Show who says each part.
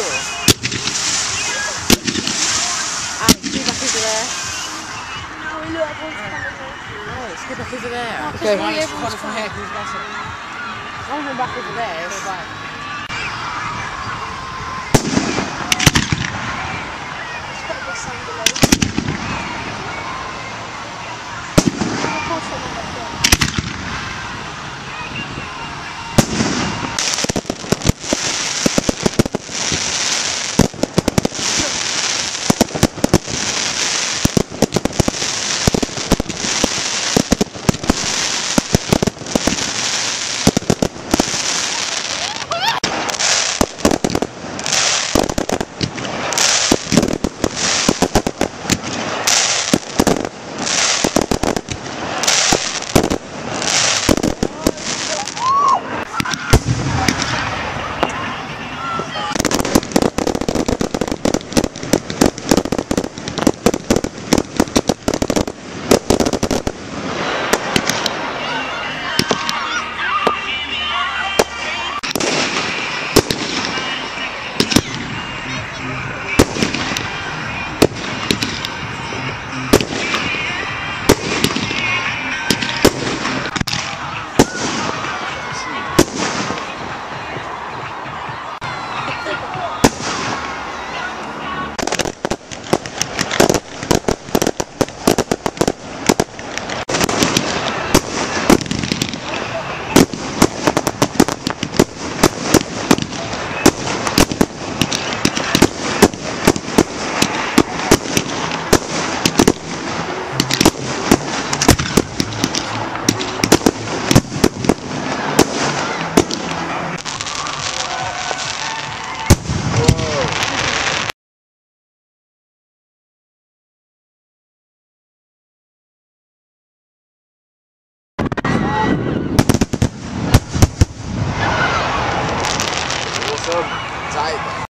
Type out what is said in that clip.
Speaker 1: floor. And back over there. No,
Speaker 2: look, everyone's
Speaker 1: coming back over there. Okay. From here, better? Back over there.